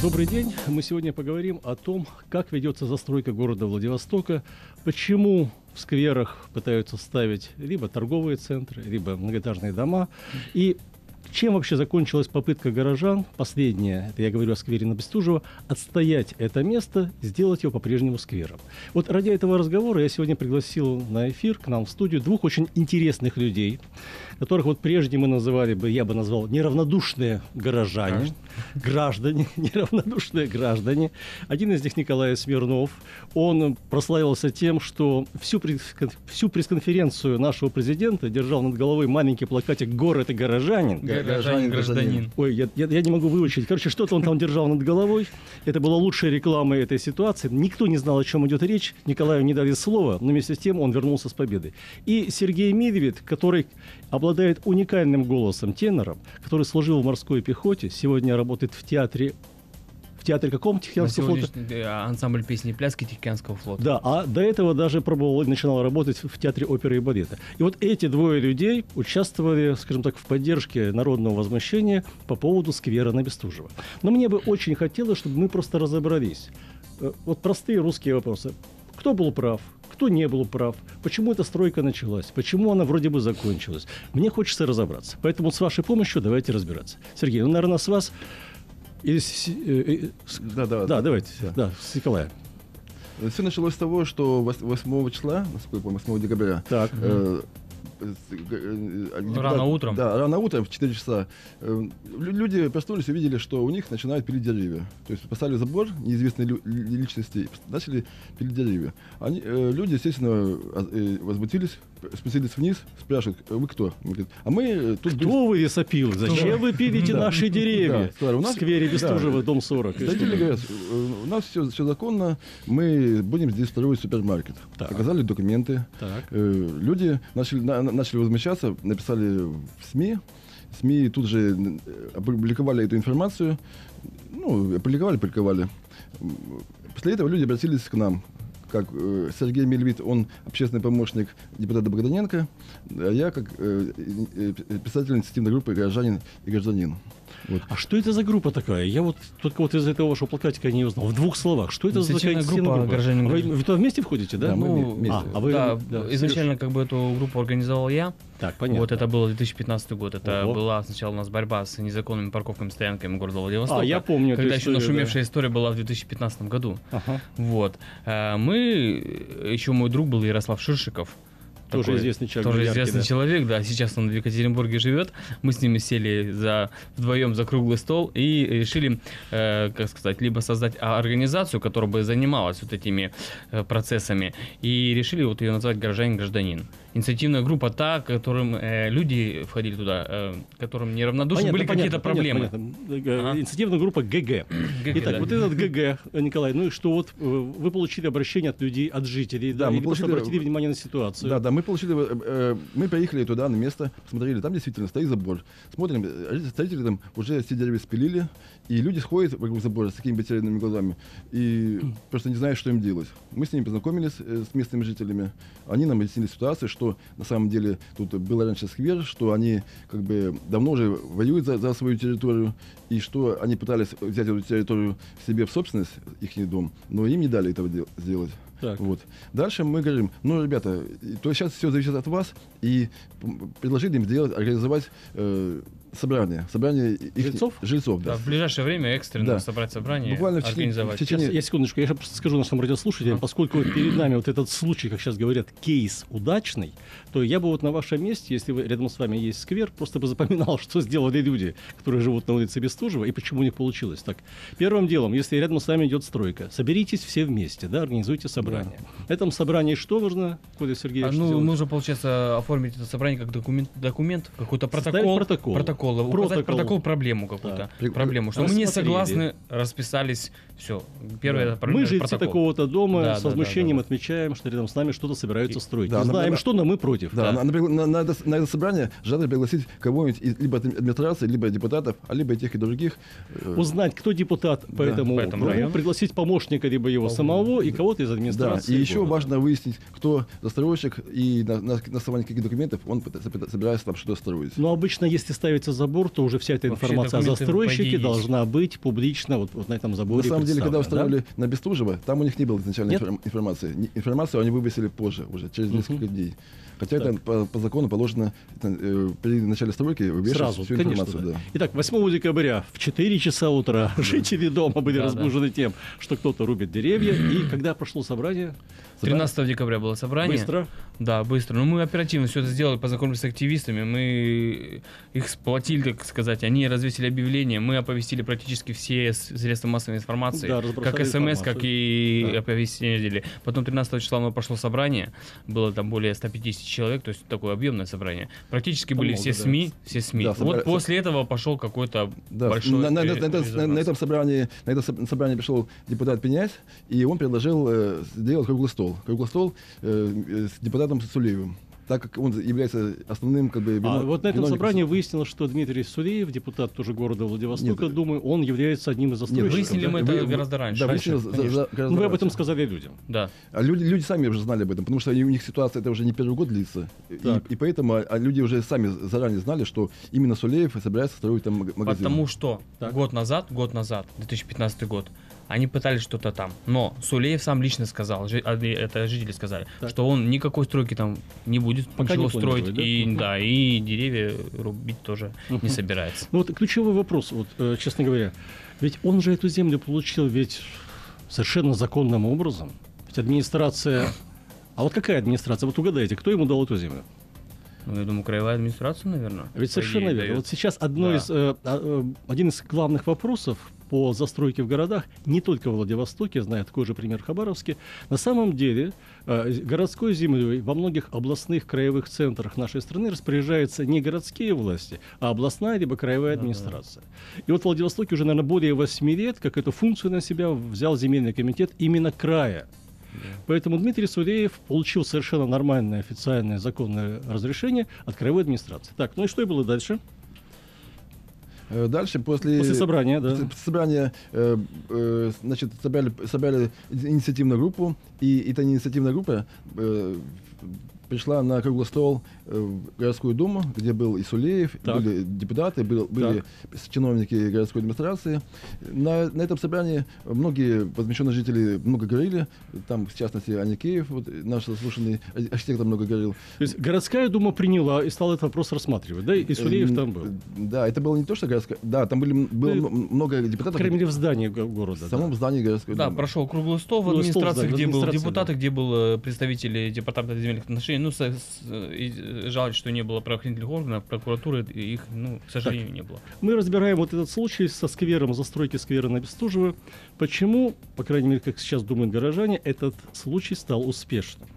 Добрый день. Мы сегодня поговорим о том, как ведется застройка города Владивостока, почему в скверах пытаются ставить либо торговые центры, либо многоэтажные дома, и чем вообще закончилась попытка горожан, последняя, это я говорю о сквере на Бестужево, отстоять это место, сделать его по-прежнему сквером. Вот ради этого разговора я сегодня пригласил на эфир к нам в студию двух очень интересных людей, которых вот прежде мы называли бы, я бы назвал, неравнодушные горожане, граждане, неравнодушные граждане. Один из них Николай Смирнов. Он прославился тем, что всю, всю пресс-конференцию нашего президента держал над головой маленький плакатик «Город и горожанин». Горожанин, гражданин. Ой, я, я, я не могу выучить. Короче, что-то он там держал над головой. Это была лучшая реклама этой ситуации. Никто не знал, о чем идет речь. Николаю не дали слова, но вместе с тем он вернулся с победой. И Сергей Медведь, который обладает уникальным голосом тенором, который служил в морской пехоте, сегодня работает в театре театре каком Тихоокеанского флота? Э, ансамбль песни и пляски Тихоокеанского флота. Да, а до этого даже пробовал, начинал работать в театре оперы и балета. И вот эти двое людей участвовали, скажем так, в поддержке народного возмущения по поводу сквера на Бестужево. Но мне бы очень хотелось, чтобы мы просто разобрались. Э, вот простые русские вопросы. Кто был прав? кто не был прав, почему эта стройка началась, почему она вроде бы закончилась. Мне хочется разобраться. Поэтому с вашей помощью давайте разбираться. Сергей, ну, наверное, с вас... Или, э, э, да, да, да, давайте. Да. да, с Николая. Все началось с того, что 8 числа, насколько я помню, 8 декабря, так. э, Э, рано утром? Да, рано утром в 4 часа. Э, люди проснулись и увидели, что у них начинают пилить деревья. То есть поставили забор, неизвестные личности, начали пилить деревья. Они, э, люди, естественно, возмутились, спустились вниз, спрашивают, вы кто? говорят, а мы тут... Кто вы, лесопилы? Зачем вы пилите наши деревья? В сквере Бестужева, дом 40. Строители говорят, у нас все, все законно, мы будем здесь строить супермаркет. Показали документы. Люди начали начали возмущаться, написали в СМИ. СМИ тут же э, опубликовали эту информацию. Ну, опубликовали, публиковали. После этого люди обратились к нам. Как э, Сергей Мельвит, он общественный помощник депутата Богданенко, а я как э, э, писатель инициативной группы «Гражданин и гражданин». Вот. А что это за группа такая? Я вот только вот из этого вашего плакатика не узнал. В двух словах. Что это за такая группа? группа? Вы, вы туда вместе входите, да? да ну, вместе. А, а вы, да, да, изначально как бы эту группу организовал я. Так, понятно. Вот это был 2015 год. Это Ого. была сначала у нас борьба с незаконными парковками, стоянками города Владивостока. А, я помню. Когда еще историю, нашумевшая да. история была в 2015 году. Ага. Вот. Э, мы, еще мой друг был Ярослав Ширшиков. Тоже такой, известный человек. Тоже известный да. человек, да. Сейчас он в Екатеринбурге живет. Мы с ними сели за вдвоем за круглый стол и решили, э, как сказать, либо создать организацию, которая бы занималась вот этими э, процессами, и решили вот ее назвать «Горожанин-гражданин» инициативная группа та, которым э, люди входили туда, э, которым неравнодушны понятно, были какие-то проблемы. Понятно. Ага. Инициативная группа ГГ. ГГ Итак, да. вот этот ГГ, Николай, ну и что вот э, вы получили обращение от людей, от жителей, да, да мы получили, обратили внимание на ситуацию. Да, да, мы получили, э, э, мы приехали туда на место, посмотрели, там действительно стоит забор, смотрим, строители там уже все деревья спилили, и люди сходят вокруг забора с такими потерянными глазами и просто не знают, что им делать. Мы с ними познакомились, э, с местными жителями. Они нам объяснили ситуацию, что на самом деле тут был раньше сквер, что они как бы давно уже воюют за, за свою территорию, и что они пытались взять эту территорию себе в собственность, их дом, но им не дали этого сделать. Так. Вот. Дальше мы говорим, ну, ребята, то сейчас все зависит от вас, и предложили им сделать, организовать э, собрание, собрание их, жильцов, жильцов, да. да. В ближайшее время экстренно да. собрать собрание, Буквально в течение, организовать. В течение... Сейчас, я секундочку, я просто скажу нашим радиослушателям, поскольку перед нами вот этот случай, как сейчас говорят, кейс удачный, то я бы вот на вашем месте, если вы рядом с вами есть сквер, просто бы запоминал, что сделали люди, которые живут на улице Бестужева, и почему у них получилось так. Первым делом, если рядом с вами идет стройка, соберитесь все вместе, да, организуйте собрание. Да. В этом собрании что нужно, Коля Сергеевич? А, ну, нужно, получается, оформить это собрание как документ, документ какой-то протокол. протокол. Протокол. Протокол. Указать протокол проблему какую-то. Да. Проблему. Что мы не согласны, расписались, все. Первое да. проблема. Мы жильцы такого-то дома да, с возмущением да, да, да. отмечаем, что рядом с нами что-то собираются строить. Да, знаем, что, но мы против. Да, да. На, на, на, это, на это собрание желательно пригласить кого-нибудь либо администрации, либо депутатов, а либо тех и других. Э, Узнать, кто депутат по да. этому, по этому району, пригласить помощника, либо его самого, и кого-то из администрации. Да. И еще важно выяснить, кто застройщик и на, на, на основании каких документов он собирается там что-то строить. Но обычно, если ставится забор, то уже вся эта Вообще информация о застройщике должна быть публично вот, вот на этом заборе На самом деле, когда представлена, да? на Бестужево, там у них не было изначально Нет? информ- информации. Информацию они вывесили позже, уже через несколько дней. Хотя Так. это по, по закону положено это, э, при начале стройки вывешивать Сразу, всю конечно. информацию. да. Да. Итак, 8 декабря в 4 часа утра жители дома были Да, да. разбужены тем, что кто-то рубит деревья. И когда прошло собрание, 13 декабря было собрание. быстро, Да, быстро. Но мы оперативно все это сделали, познакомились с активистами, мы их сплотили, так сказать, они развесили объявления, мы оповестили практически все средства массовой информации, Да, как СМС, как и Да. оповестили. Потом 13 числа у нас пошло собрание, было там более 150 человек, то есть такое объемное собрание. Практически были Много, все да. СМИ, все СМИ. Да, вот собра- после этого пошел какой-то Да, большой на, на- на- э, на этом- на- этом собрании, на это со- собрание пришел депутат Пенять, и он предложил э, сделать круглый стол. Круглый стол э, э, с депутатом Сулеевым, так как он является основным как бы, А вино- вот на этом виновником- собрании выяснилось, что Дмитрий Сулеев, депутат тоже города Владивостока, Нет. думаю, он является одним из застройщиков. выяснили да? мы это Вы- гораздо раньше. Да, Раньше, выяснилось за- за- гораздо Ну, вы об этом сказали людям. Да. А люди, люди сами уже знали об этом, потому что у них ситуация это уже не первый год длится. И, Так. и поэтому а, а люди уже сами заранее знали, что именно Сулеев собирается строить там маг- магазин. Потому что Так. год назад, год назад, 2015 год, они пытались что-то там. Но Сулеев сам лично сказал, а, это жители сказали, Так. что он никакой стройки там не будет Пока ничего не строить. да? И Мгм. да, и деревья рубить тоже не Мгм. собирается. Ну вот ключевой вопрос, вот, э, честно говоря, ведь он же эту землю получил ведь совершенно законным образом. Ведь администрация... А вот какая администрация? Вот угадайте, кто ему дал эту землю? Ну, я думаю, краевая администрация, наверное. Ведь совершенно верно. дает. Вот сейчас одно Да. из, э, а, э, один из главных вопросов по застройке в городах, не только в Владивостоке, знаю такой же пример в Хабаровске, на самом деле э, городской землей во многих областных краевых центрах нашей страны распоряжаются не городские власти, а областная либо краевая Да-да. администрация. И вот в Владивостоке уже, наверное, более 8 лет, как эту функцию на себя взял земельный комитет именно края. Поэтому Дмитрий Сулеев получил совершенно нормальное официальное законное разрешение от краевой администрации. Так, ну и что и было дальше? Э, Дальше, после, После собрания, да. собрания, э, э, значит, собрали, собрали инициативную группу, и эта инициативная группа э, пришла на круглый стол э, в городскую думу, где был и Сулеев, Так. были депутаты, был- были чиновники городской администрации. На, на этом собрании многие возмещенные жители много говорили, там, в частности, Аникеев, вот, наш заслушанный архитектор много говорил. То есть городская дума приняла и стала этот вопрос рассматривать, да? И Сулеев Э, там был. Да, это было не то, что городская... Да, там были, было Ну, много По депутатов. крайней мере, в здании го- города. в да. самом здании городской Да, думы. прошел круглый стол в Круглый стол, администрации, да, в где был администрации, депутаты, да. где был э, представители департамента земельных отношений. Ну, со- с- и, жаль, что не было правоохранительных органов, прокуратуры, их, ну, к сожалению, не было. Мы разбираем вот этот случай со сквером, застройки сквера на Бестужево. Почему, по крайней мере, как сейчас думают горожане, этот случай стал успешным?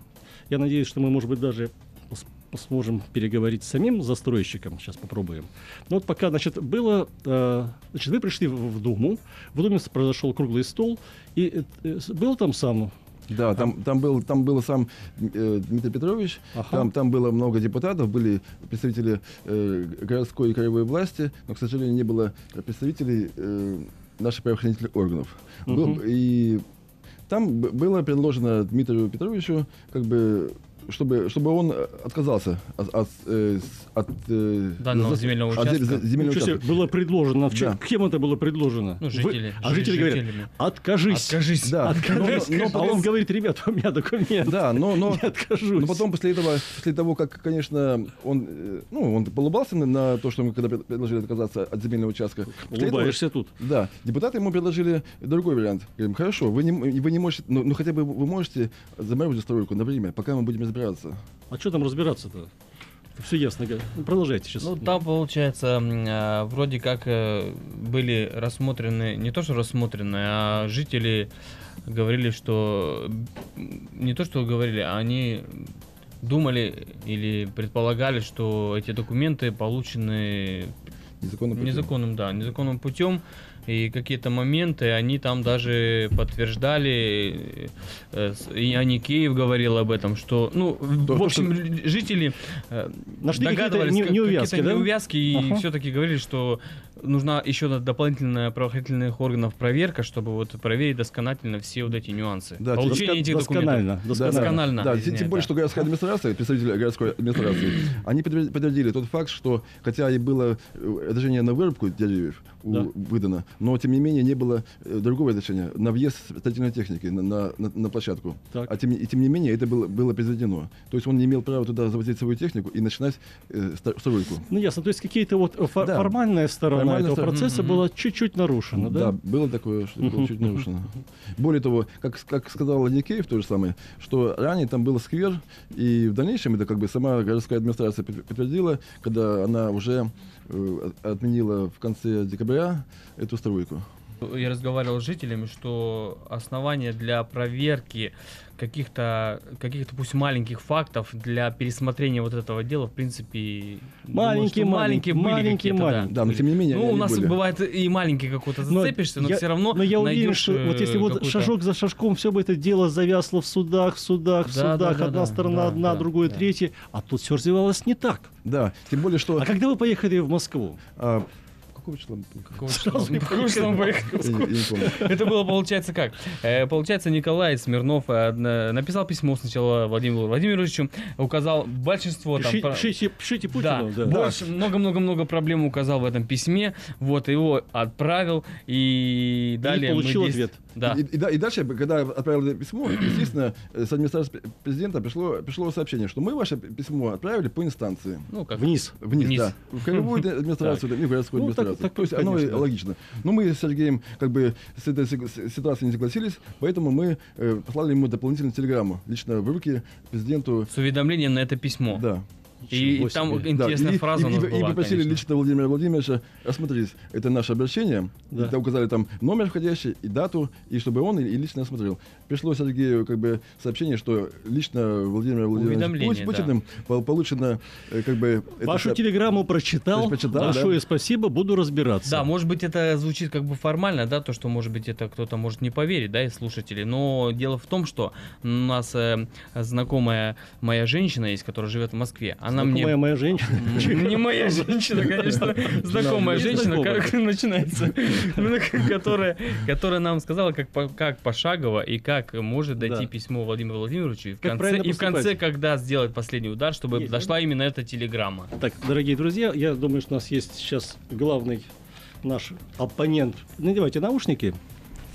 Я надеюсь, что мы, может быть, даже сможем переговорить с самим застройщиком. Сейчас попробуем. Но вот пока, значит, было... э, значит, вы пришли в, в Думу, в Думе произошел круглый стол, и э, э, был там сам... Да, там, там, был, там был сам э, Дмитрий Петрович, Ага. там, там было много депутатов, были представители э, городской и краевой власти, но, к сожалению, не было представителей э, наших правоохранительных органов. Был- Мгм. и там было предложено Дмитрию Петровичу, как бы, чтобы, чтобы он э, отказался от, от, э, от, э, Данного за- земельного от участка. зе- земельного участка. было предложено. В чё- Да. Кем это было предложено? Ну, Вы- жители. а жители жителями. говорят, откажись. Откажись. Да. Откажись. Но- но а потом- он говорит, ребят, у меня документ. Да, но, но, Я откажусь. но потом после этого, после того, как, конечно, он, ну, он полыбался на, на то, что мы когда пред- предложили отказаться от земельного участка. После этого- Улыбаешься тут. Да, депутаты ему предложили другой вариант. Говорим, хорошо, вы не, вы не можете, ну, ну хотя бы вы можете заморивать застройку на время, пока мы будем разбираться. А что там разбираться-то? Все ясно. Ну, Продолжайте сейчас. Ну, там, получается, а, вроде как э, были рассмотрены, не то что рассмотрены, а жители говорили, что не то что говорили, а они думали или предполагали, что эти документы получены Незаконно. путем. незаконным, да, незаконным путем. И какие-то моменты, они там даже подтверждали, э, и Аникеев говорил об этом, что, ну, в то, общем, жители э, Нашли какие-то догадывались, не- как- неувязки, какие-то да? неувязки, и Ага. все-таки говорили, что нужна еще дополнительная правоохранительных органов проверка, чтобы вот проверить досконально все вот эти нюансы. Да, Получение этих документов. досконально, Да, досконально. Досконально. Да, извиняюсь, тем более, да. что городская администрация, представители городской администрации, они подтвер- подтвердили тот факт, что хотя и было э, разрешение на вырубку деревьев у- Да. выдано, но тем не менее не было э, другого разрешения на въезд строительной техники на, на, на- на площадку. Так. А тем, и тем не менее это было, было произведено. То есть он не имел права туда завозить свою технику и начинать э, стройку. Ну ясно, то есть какие-то вот э, фо- Да. формальная сторона Формальная этого процесса была чуть-чуть нарушена, да? Да, было такое, что было чуть нарушено. Более того, как, как сказал Никеев то же самое, что ранее там был сквер, и в дальнейшем это как бы сама городская администрация подтвер- подтвердила, когда она уже э, от- отменила в конце декабря эту стройку. Я разговаривал с жителями, что основания для проверки каких-то, каких-то пусть маленьких фактов для пересмотрения вот этого дела, в принципе, думаю, Маленькие, что маленькие, были маленькие, какие-то, да, маленькие. Да, но тем не менее Ну, у нас были. бывает и маленький какой-то Но зацепишься, но, я- все равно Но я уверен, что вот если э, вот шажок за шажком все бы это дело завясло в судах, в судах, в Да, да, судах, да, одна да, сторона да, одна, да, другая да. третья, а тут все развивалось не так. Да, тем более, что... А когда вы поехали в Москву? а, какого числа? мы? Какого числа? мы. Это было, получается, как? Э, Получается, Николай Смирнов э, на- написал письмо сначала Владимиру Владимировичу, указал большинство Пишите, Путину. Да, больше, много-много-много проблем указал в этом письме, вот, его отправил, и далее получил ответ. Да. И, и да- и дальше, когда отправил это письмо, естественно, с администрации пр- президента пришло, пришло сообщение, что мы ваше письмо отправили по инстанции. Ну, как? Вниз. Вниз, Вниз. да. В краевую администрацию, и в городскую Ну, так- администрацию. так, То есть оно логично. Но мы с Сергеем как бы с этой ситуацией не согласились, поэтому мы э, послали ему дополнительную телеграмму лично в руки президенту. С уведомлением на это письмо. Да. И, и там себе. Да, интересная и, фраза и, у нас и- и была, попросили конечно. лично Владимира Владимировича осмотреть это наше обращение. Да. Да. указали там номер входящий и дату, и чтобы он и, и лично осмотрел. Пришло Сергею как бы сообщение, что лично Владимир Владимирович да. Путиным пол- получено э, как бы... это Вашу со- телеграмму прочитал. Прочитал, Большое да. спасибо, буду разбираться. Да, может быть, это звучит как бы формально, да, то, что, может быть, это кто-то может не поверить, да, из слушателей. Но дело в том, что у нас э, знакомая моя женщина есть, которая живет в Москве. Она Знакомая мне... моя женщина. Не моя женщина, конечно, знакомая женщина, как начинается, Ну, которая, которая нам сказала, как, по- как пошагово и как может дойти письмо Владимиру Владимировичу, и в, конце, и в конце, когда сделать последний удар, чтобы дошла именно эта телеграмма. Так, дорогие друзья, я думаю, что у нас есть сейчас главный наш оппонент. Надевайте наушники.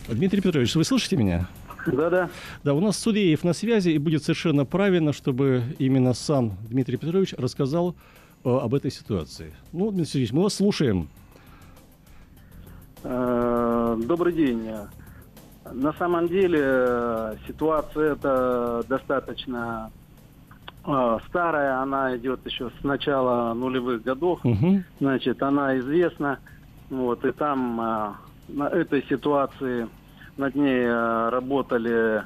Дмитрий Петрович, вы слышите меня? Да-да. Да, у нас Судеев на связи, и будет совершенно правильно, чтобы именно сам Дмитрий Петрович рассказал э, об этой ситуации. Ну, Дмитрий Сергеевич, мы вас слушаем. Э, Добрый день. На самом деле э, ситуация эта достаточно э, старая, она идет еще с начала нулевых годов. Мгм. Значит, она известна. Вот, и там э, на этой ситуации над ней э, работали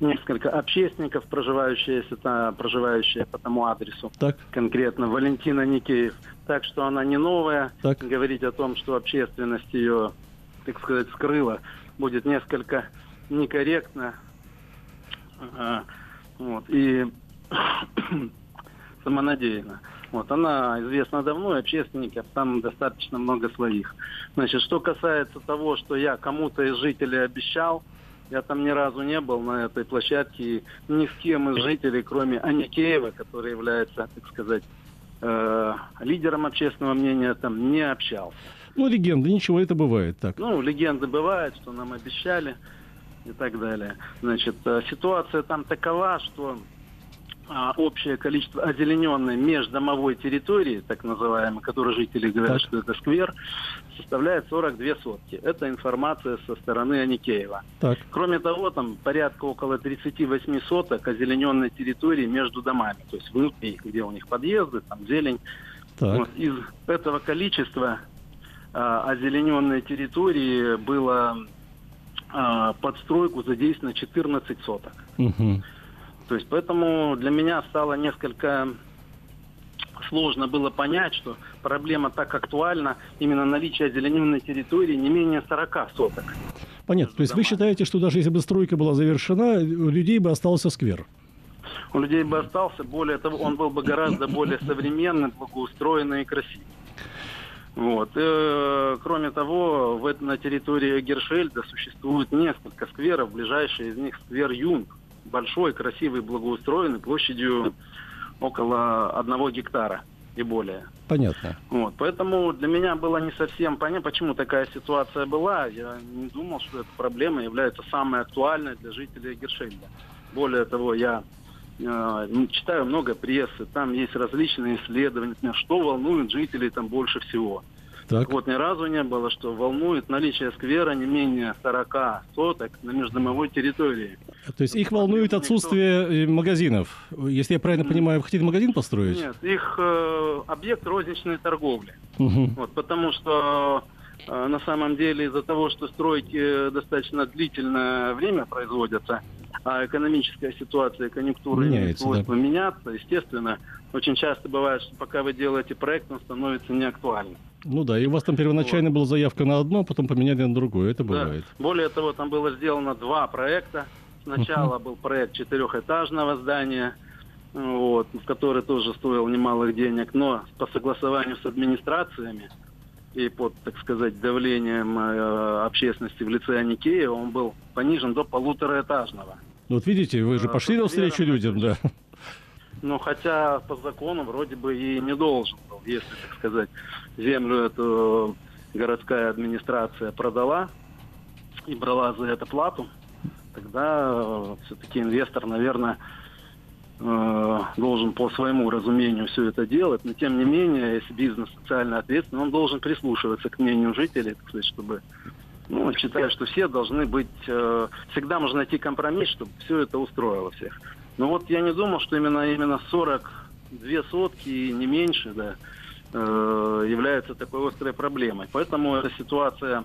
несколько общественников, проживающие, проживающие по тому адресу. Так, конкретно Валентина Никеев. Так что она не новая. Так. Говорить о том, что общественность ее, так сказать, скрыла, будет несколько некорректно. Вот. И самонадеянно. Вот. Она известна давно, общественников там достаточно много своих. Значит, что касается того, что я кому-то из жителей обещал, я там ни разу не был на этой площадке, и ни с кем из жителей, кроме Аникеева, который является, так сказать, э, лидером общественного мнения, там не общался. ну, легенда, ничего, это бывает так. Ну, легенды бывают, что нам обещали и так далее. Значит, э, ситуация там такова, что а, общее количество озелененной междомовой территории, так называемой, которой жители говорят, Так. что это сквер, составляет 42 сотки. Это информация со стороны Аникеева. Так, Кроме того, там порядка около 38 соток озелененной территории между домами, то есть внутри, где у них подъезды, там зелень. так. Вот из этого количества а, озелененной территории было а, под стройку задействовано 14 соток. Мгм. То есть поэтому для меня стало несколько сложно было понять, что проблема так актуальна, именно наличие озелененной территории не менее 40 соток. Понятно. То есть вы считаете, что даже если бы стройка была завершена, у людей бы остался сквер? У людей бы остался, более того, он был бы гораздо более современный, благоустроенный и красивый. Вот. И, кроме того, в, на территории Гершельда существует несколько скверов. Ближайший из них сквер Юнг. Большой, красивый, благоустроенный, площадью около одного гектара и более. Понятно. Вот, поэтому для меня было не совсем понятно, почему такая ситуация была. Я не думал, что эта проблема является самой актуальной для жителей Гершельда. Более того, я э, читаю много прессы, там есть различные исследования, что волнует жителей там больше всего. Так. Вот ни разу не было, что волнует наличие сквера не менее 40 соток на междомовой территории. То есть их волнует отсутствие никто... Э, магазинов. Если я правильно понимаю, вы хотите магазин построить? Нет, их э, объект розничной торговли. Угу. Вот, потому что э, на самом деле из-за того, что стройки достаточно длительное время производятся, а экономическая ситуация, конъюнктура Меняется, имеет свойство да. меняться, естественно, очень часто бывает, что пока вы делаете проект, он становится неактуальным. Ну да, и у вас там первоначально вот. была заявка на одно, потом поменяли на другое, это бывает. Да. Более того, там было сделано два проекта. Сначала uh-huh. был проект четырехэтажного здания, вот, который тоже стоил немалых денег, но по согласованию с администрациями и под, так сказать, давлением э, общественности в лице Аникея он был понижен до полутораэтажного. Ну вот видите, вы же э, пошли навстречу людям, да. Ну, хотя по закону вроде бы и не должен был, если, так сказать, землю эту городская администрация продала и брала за это плату, тогда э, все-таки инвестор, наверное, э, должен по своему разумению все это делать. Но тем не менее, если бизнес социально ответственный, он должен прислушиваться к мнению жителей, так сказать, чтобы ну, считаю, что все должны быть... Э, всегда можно найти компромисс, чтобы все это устроило всех. Но вот я не думал, что именно, именно 42 сотки и не меньше, да, э, является такой острой проблемой. Поэтому эта ситуация,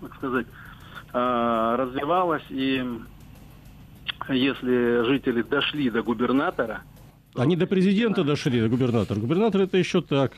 так сказать, э, развивалась, и если жители дошли до губернатора, они до президента дошли, до губернатора. Губернатор это еще так.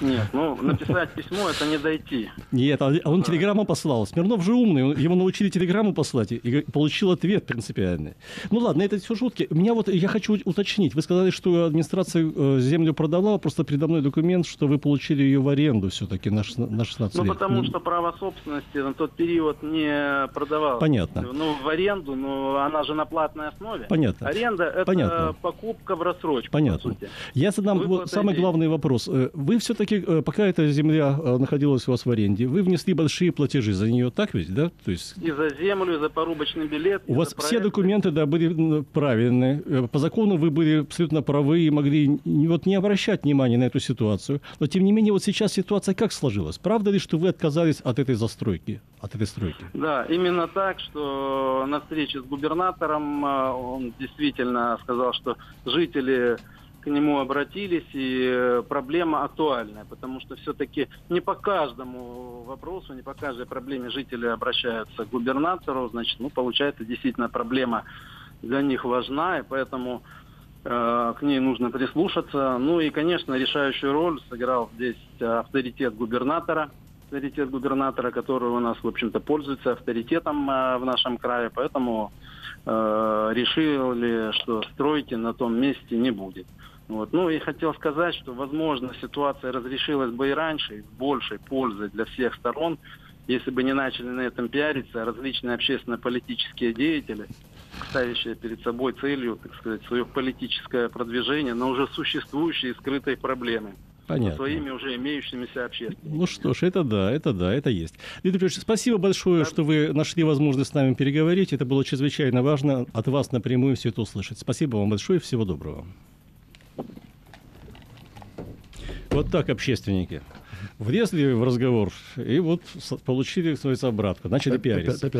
Нет, ну, написать письмо это не дойти. Нет, а он телеграмму послал. Смирнов же умный, его научили телеграмму послать и получил ответ принципиальный. Ну ладно, это все шутки. Меня вот, я хочу уточнить. Вы сказали, что администрация э, землю продала, просто передо мной документ, что вы получили ее в аренду все-таки на 16 лет. Ну, потому что право собственности на тот период не продавалось. Понятно. Ну, в аренду, но она же на платной основе. Понятно. Аренда – это Понятно. покупка в рассрочку рассрочку. Понятно. Я задам Выплата самый главный вопрос. Э, вы все-таки, э, пока эта земля э, находилась у вас в аренде, вы внесли большие платежи за нее, так ведь, да? То есть... И за землю, и за порубочный билет. У вас все документы, да, были правильные. По закону вы были абсолютно правы и могли вот не обращать внимания на эту ситуацию. Но, тем не менее, вот сейчас ситуация как сложилась? Правда ли, что вы отказались от этой застройки, от этой стройки? Да, именно так, что на встрече с губернатором он действительно сказал, что жители к нему обратились, и э, проблема актуальная, потому что все-таки не по каждому вопросу, не по каждой проблеме жители обращаются к губернатору, значит, ну, получается, действительно проблема для них важна, и поэтому э, к ней нужно прислушаться. Ну и, конечно, решающую роль сыграл здесь авторитет губернатора, авторитет губернатора, который у нас, в общем-то, пользуется авторитетом э, в нашем крае, поэтому э, решили, что стройки на том месте не будет. Вот. Ну и хотел сказать, что, возможно, ситуация разрешилась бы и раньше, с большей пользой для всех сторон, если бы не начали на этом пиариться различные общественно-политические деятели, ставящие перед собой целью, так сказать, свое политическое продвижение на уже существующие скрытые проблемы. Понятно. своими уже имеющимися общественниками. Ну что ж, это да, это да, это есть. Дмитрий Петрович, спасибо большое, да. что вы нашли возможность с нами переговорить. Это было чрезвычайно важно от вас напрямую все это услышать. Спасибо вам большое, всего доброго. Вот так общественники влезли в разговор и вот получили, свою обратку, начали пиариться.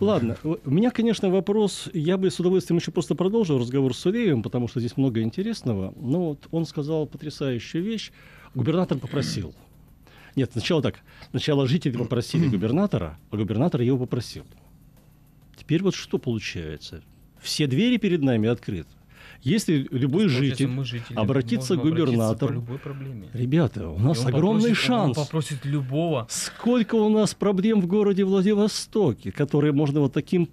Ладно, у меня, конечно, вопрос, я бы с удовольствием еще просто продолжил разговор с Суреевым, потому что здесь много интересного, но вот он сказал потрясающую вещь, губернатор попросил. Нет, сначала так, сначала жители попросили губернатора, а губернатор его попросил. Теперь вот что получается? Все двери перед нами открыты. Если любой житель жители, обратиться можем к губернатору. Ребята, у нас огромный попросит- шанс. Он попросит любого. Сколько у нас проблем в городе Владивостоке, которые можно вот таким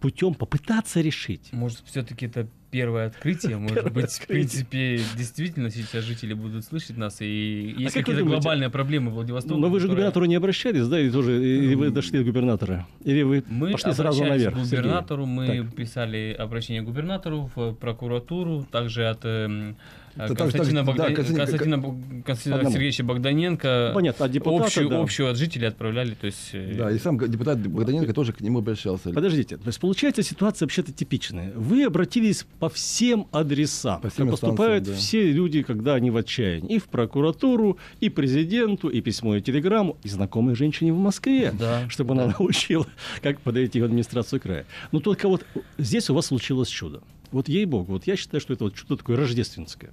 путем попытаться решить. Может, все-таки это первое открытие. Может Первое быть, в принципе, действительно сейчас жители будут слышать нас. И есть как вы какие-то думаете? глобальные проблемы в Владивостоке. Но вы же к которые- губернатору не обращались, да, или тоже, или вы дошли до губернатора? Или вы Мы пошли сразу наверх? к губернатору, мы Так. писали обращение к губернатору, в прокуратуру, также от э, Так, Константина, Богда- да, Константин- Константина Константина. Сергеевича Богданенко. Понятно, от депутата, общую, да. общую от жителей отправляли. То есть, э, Да, и сам депутат Богданенко тоже к нему обращался. Подождите, то есть получается ситуация вообще-то типичная. Вы обратились по всем адресам, По всем как поступают да. все люди, когда они в отчаянии. И в прокуратуру, и президенту, и письмо, и телеграмму, и знакомой женщине в Москве, Да. чтобы она научила, как подойти в администрацию края. Но только вот здесь у вас случилось чудо. Вот ей-богу, вот я считаю, что это вот чудо такое рождественское.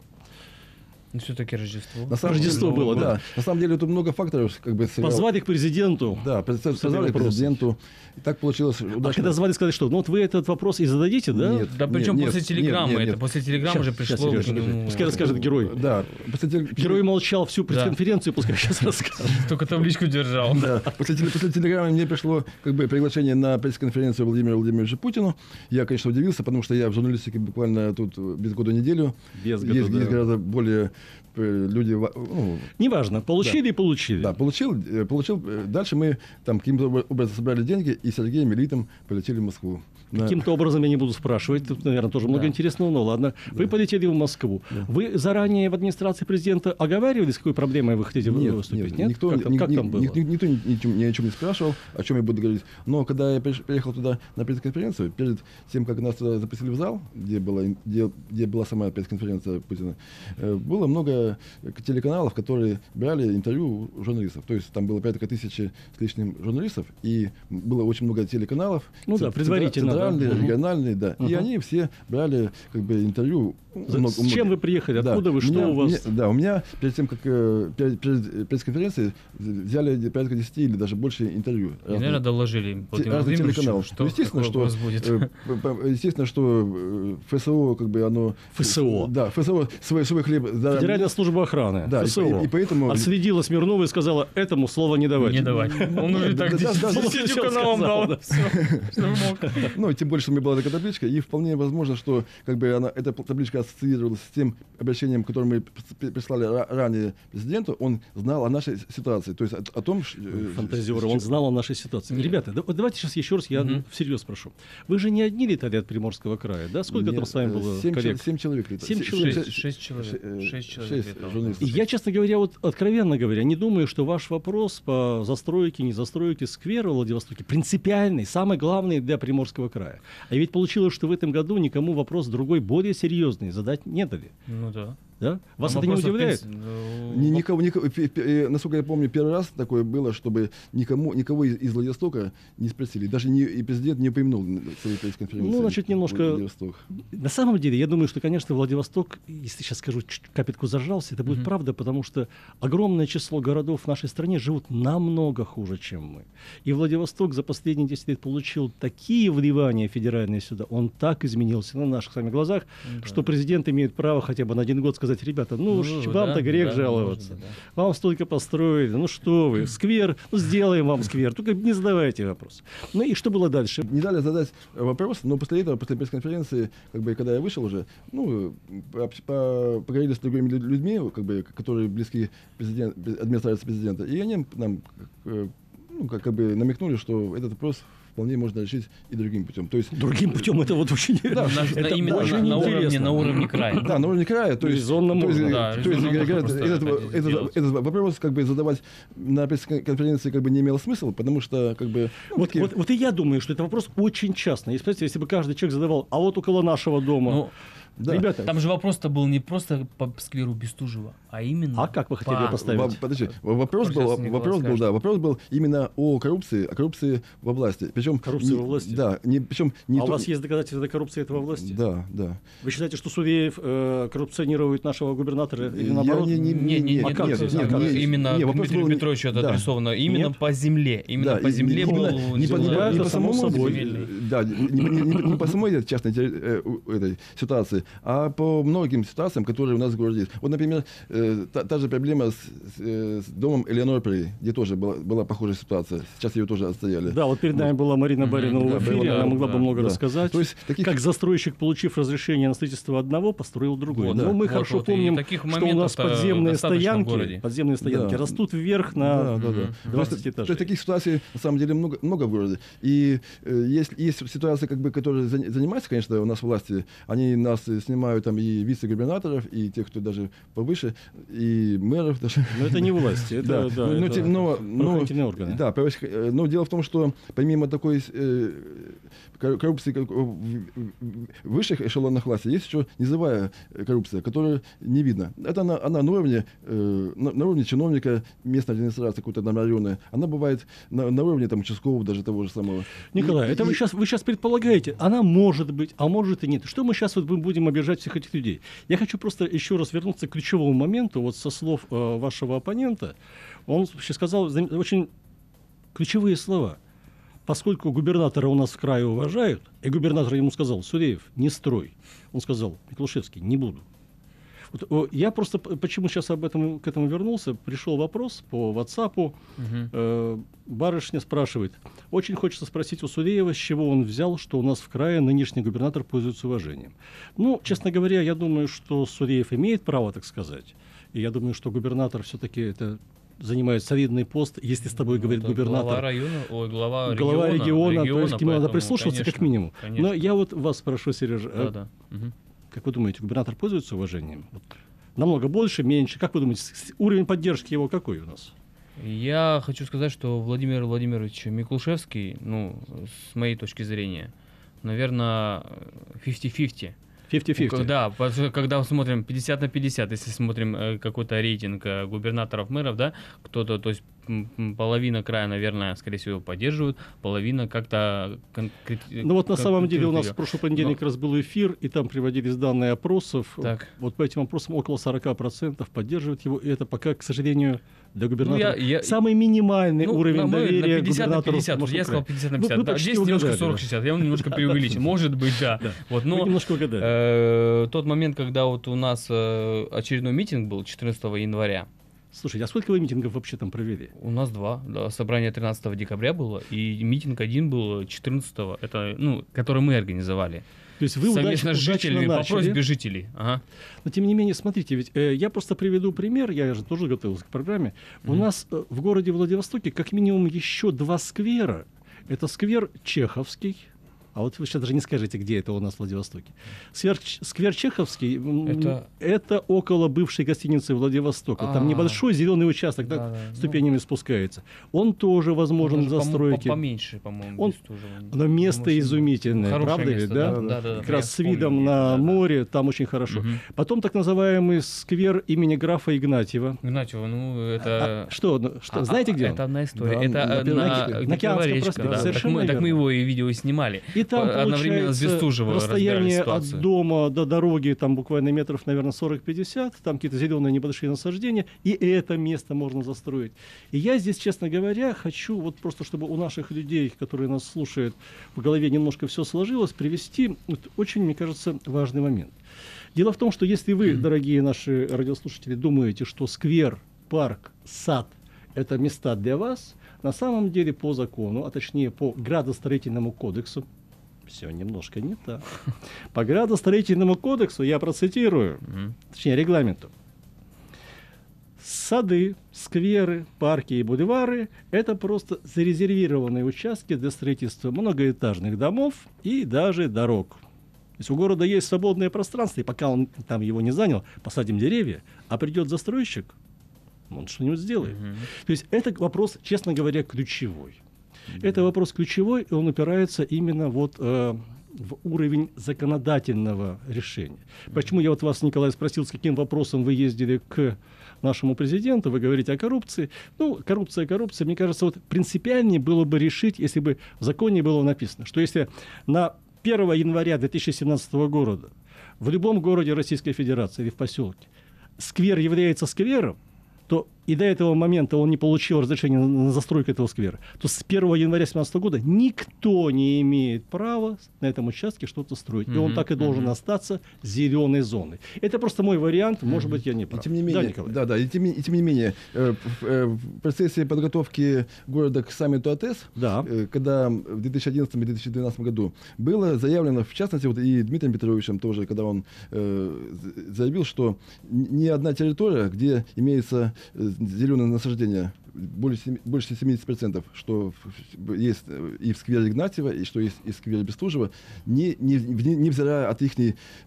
Ну, все-таки Рождество. На самом Рождество деле, было, да. На самом деле тут много факторов, как бы сыграл. Позвали к президенту. Да, позвали к президенту. И так получилось А удачно. когда звали, сказали, что ну вот вы этот вопрос и зададите, да? Нет. Да причем нет, после нет, телеграммы нет, это. нет. После телеграммы уже пришло. Сережа, к нему- пускай расскажет герой. Да, после теле- Герой молчал всю пресс-конференцию, пускай сейчас расскажет. Только табличку держал. Да, после, после телеграммы мне пришло как бы приглашение на пресс-конференцию Владимира Владимировича Путину. Я, конечно, удивился, потому что я в журналистике буквально тут э, без года неделю. Без года, есть, да. есть гораздо более люди, ва- ну, Неважно, получили и получили. да, получил, э, получил. э, Дальше мы там каким-то обра- образом собрали деньги и с Сергеем Элитом полетели в Москву. На- Каким-то образом я не буду спрашивать, тут, наверное, тоже много Да. интересного, но ладно. Вы полетели в Москву. Вы заранее в администрации президента оговаривали, с какой проблемой вы хотите Нет, выступить? нет, никто, Как, ни- как ни- там было? ни- ни- никто ни, ни ни о чем не спрашивал, о чем я буду говорить. Но когда я приехал туда на пресс-конференцию, перед тем, как нас туда запустили в зал, где была, где, где была сама пресс-конференция Путина, э, было много телеканалов, которые брали интервью у журналистов. То есть там было порядка тысячи с лишним журналистов, и было очень много телеканалов. Ну да, центра- предварительно, да. Региональные, да. И Мгм. они все брали как бы интервью. Много- с чем вы приехали? Да. Откуда вы? Что Меня- у вас? мне- да, у меня перед тем, как э, перед, перед пресс-конференцией взяли порядка 10 или даже больше интервью. И, наверное, доложили Те- разных Владимировичу, телеканалов. что Ну, естественно, что, будет. э, естественно, что э, ФСО, как бы оно... ФСО. Да, ФСО свой, свой хлеб... заранее- Федеральная служба охраны, Да, ФСО. и- и поэтому... Отследила Смирнова и сказала, этому слова не давать. Не давать. Он уже Да, так да, да, да, 10 всё каналам дал. да. Ну, тем больше, что у меня была такая табличка, и вполне возможно, что как бы она, эта табличка ассоциировалась с тем обращением, которое мы прислали ра- ранее президенту, он знал о нашей ситуации, то есть о, о том, э, Фантазер, он знал о нашей ситуации. Нет. Ребята, да- давайте сейчас еще раз я Мгм. всерьез прошу. Вы же не одни летали от Приморского края, да? Сколько там Нет, с вами э, было семь, коллег? семь человек. летало. Семь Се- человек. Шесть- человек. э, Шесть человек шесть. И я, честно говоря, вот откровенно говоря, не думаю, что ваш вопрос по застройке, не застройке сквера в Владивостоке принципиальный, самый главный для Приморского края. А ведь получилось, что в этом году никому вопрос другой, более серьезный задать не дали. Ну да. Да? Вас Там это не удивляет? принципе, ну, Ни- никого, никого- э, насколько я помню, первый раз такое было, чтобы никому, никого из, из Владивостока не спросили. Даже не, и президент не упомянул на своей пресс-конференции. Ну, значит, немножко- Владивосток. На самом деле, я думаю, что, конечно, Владивосток, если сейчас скажу, чуть капельку зажался, это будет Мгм. правда, потому что огромное число городов в нашей стране живут намного хуже, чем мы. И Владивосток за последние 10 лет получил такие вливания федеральные сюда, он так изменился на наших с вами глазах, да. что президент имеет право хотя бы на один год сказать, ребята, ну, уж Ну, вам-то да, грех да, жаловаться. быть, да. Вам столько построили, ну что вы, сквер, ну сделаем вам сквер, только не задавайте вопрос. Ну и что было дальше? Не дали задать вопрос, но после этого, после пресс-конференции, как бы, когда я вышел уже, ну, по- по- поговорили с другими лю- людьми, как бы, которые близки президент, администрации президента, и они нам э, ну, как, как бы намекнули, что этот вопрос вполне можно решить и другим путем. То есть Другим путем это вот очень... На- на- это именно очень на, на уровне, на уровне края. Да, на уровне края. То есть, Резонно то есть. Да, то этот, вопрос как бы задавать на пресс-конференции как бы не имело смысла, потому что как бы... ну, Вот, такие- вот, вот и я думаю, что это вопрос очень частный. Если, если бы каждый человек задавал, а вот около нашего дома. Ну, да. Ребята, там же вопрос-то был не просто по скверу Бестужева, а именно... а как вы хотели по- ее поставить? Во- Подожди, вопрос был, Николай вопрос был, скажет. да, вопрос был именно о коррупции, о коррупции во власти. Причем Коррупции не- во власти? Да, не, причем не а у то- вас есть доказательства коррупции этого власти? Да, да. Вы считаете, что Сувеев э, коррупционирует нашего губернатора или Я наоборот? не- не- Не, не, Нет, нет, нет, нет, нет, именно нет, вопрос Дмитрию был не- Петровичу это да. адресовано. Именно Нет? по земле. Именно Да, по земле не- был не по, не, по- не по само самому, собой. да, не, не- не- не- не по самой частной э, у- этой ситуации, а по многим ситуациям, которые у нас в городе есть. Вот, например, э, та, та же проблема с, с, э, с домом Элеонор При, где тоже была, была похожая ситуация. Сейчас ее тоже отстояли. Да, вот перед нами была Марина. Баринова Да, в эфире, была, она да, могла бы да, много да. рассказать. То есть таких Как застройщик, получив разрешение на строительство одного, построил другое. Вот, Но да. мы Вот, хорошо вот, помним, таких что у нас подземные стоянки, подземные стоянки Да. растут вверх на Да, да, да. Мгм. 20 То этажей. есть таких ситуаций на самом деле много, много в городе. И э, есть, есть ситуации, как бы, которые за- занимаются, конечно, у нас власти. Они нас э, снимают там и вице-губернаторов, и тех, кто даже повыше, и мэров даже. Но это не власти, это, Да, да, ну, это тем- но- но- органы. Да, э, но дело в том, что помимо такой э, коррупции как в высших эшелонах власти, есть еще низовая э, коррупция, которую не видно. Это она, она на уровне э, на, на уровне чиновника местной администрации какой-то там района. Она бывает на, на уровне там участкового даже того же самого. Николай, И- это и- вы сейчас, вы сейчас предполагаете, она может быть, а может и нет. Что мы сейчас вот будем обижать всех этих людей? Я хочу просто еще раз вернуться к ключевому моменту, вот со слов э, вашего оппонента. Он сказал очень ключевые слова. Поскольку губернатора у нас в крае уважают, и губернатор ему сказал, Суреев, не строй. Он сказал, Миклушевский, не буду. Вот, я просто почему сейчас об этом, к этому вернулся, пришел вопрос по WhatsApp, Мгм. Э, барышня спрашивает. Очень хочется спросить у Суреева, с чего он взял, что у нас в крае нынешний губернатор пользуется уважением. Ну, честно говоря, я думаю, что Суреев имеет право так сказать. И я думаю, что губернатор все-таки это занимает солидный пост, если с тобой Ну, говорит это Глава губернатор. района, ой, глава, Глава региона, то есть к нему надо прислушиваться как конечно, минимум. конечно. Но я вот вас спрошу, Сережа, а Да, да. Мгм. как вы думаете, губернатор пользуется уважением? Вот намного больше, меньше? Как вы думаете, уровень поддержки его какой у нас? Я хочу сказать, что Владимир Владимирович Миклушевский, ну, с моей точки зрения, наверное, 50-50. 50-50. Ну, Да, когда смотрим 50 на 50, если смотрим э, какой-то рейтинг э, губернаторов, мэров, да, кто-то, то есть половина края, наверное, скорее всего, поддерживают, половина как-то конкрет- Ну вот на самом деле у нас в прошлый понедельник как раз был эфир, и там приводились данные опросов. Так. Вот по этим опросам около 40% поддерживают его, и это пока, к сожалению, для губернатора Ну, я- я- самый минимальный Ну, уровень на доверия на 50 на губернатору 50, нашего я сказал края. 50 на Ну, 50, вы да, почти здесь немножко угадали, да. 40-60, я немножко преувеличил, может быть, да. Да. Вот, Вы но немножко угадали. э, тот момент, когда вот у нас э, очередной митинг был 14 января, Слушайте, а сколько вы митингов вообще там провели? У нас два. Да, собрание 13 декабря было, и митинг один был 14 это, ну, который мы организовали. То есть вы Совместно удачно, с жителями, по просьбе жителей. Ага. Но тем не менее, смотрите, ведь э, я просто приведу пример, я же тоже готовился к программе. У Мгм. нас э, в городе Владивостоке как минимум еще два сквера. Это сквер Чеховский, а вот вы сейчас даже не скажете, где это у нас в Владивостоке. Сквер, сквер Чеховский Это- это около бывшей гостиницы Владивостока. Там А. небольшой зеленый участок, да, Да, да, ну. ступенями спускается. Он тоже возможен застройке. по- Поменьше, по-моему, Он- Бестужева. Но место Потому изумительное, хорошее правда ведь, место, да? Да, да, да. Как Я раз с видом на да, да. море, там очень хорошо. Мгм. Потом так называемый сквер имени графа Игнатьева. Игнатьева, ну, это... А, что, ну, что А, знаете, а, где он? Это одна история. Да, это на на, на да. Так совершенно мы, так мы его и видео снимали. И там, одновременно с Бестужева расстояние от дома до дороги, там буквально метров, наверное, 40-50, там какие-то зеленые небольшие насаждения, и это место можно застроить. И я здесь, честно говоря, хочу, вот просто чтобы у наших людей, которые нас слушают, в голове немножко все сложилось, привести вот очень, мне кажется, важный момент. Дело в том, что если вы, дорогие наши радиослушатели, думаете, что сквер, парк, сад – это места для вас, на самом деле по закону, а точнее по градостроительному кодексу, все немножко не так. По градостроительному кодексу, я процитирую, точнее регламенту, сады, скверы, парки и бульвары – это просто зарезервированные участки для строительства многоэтажных домов и даже дорог. То есть у города есть свободное пространство, и пока он там его не занял, посадим деревья, а придет застройщик, он что-нибудь сделает. Мгм. То есть это вопрос, честно говоря, ключевой. Это вопрос ключевой, и он упирается именно вот э, в уровень законодательного решения. Почему я вот вас, Николай, спросил, с каким вопросом вы ездили к нашему президенту, вы говорите о коррупции. Ну, коррупция, коррупция. Мне кажется, вот принципиальнее было бы решить, если бы в законе было написано, что если на 1 января 2017 года в любом городе Российской Федерации или в поселке сквер является сквером, то и до этого момента он не получил разрешения на- застройку этого сквера, то с 1 января 2017 года никто не имеет права на этом участке что-то строить. И он так и должен мгм. остаться зеленой зоной. Это просто мой вариант, может быть, я не И прав. тем не Да, менее, Николай? да, да, и тем, не- и тем не менее, э, в, э, в процессе подготовки города к саммиту АТЭС, Да. э, когда в 2011 и 2012 году было заявлено, в частности, вот и Дмитрием Петровичем тоже, когда он э, заявил, что ни одна территория, где имеется э, зеленое насаждение, больше, семи- больше 70%, что есть э, и в сквере Игнатьева, и что есть и в сквере Бестужева, не, не, невзирая от их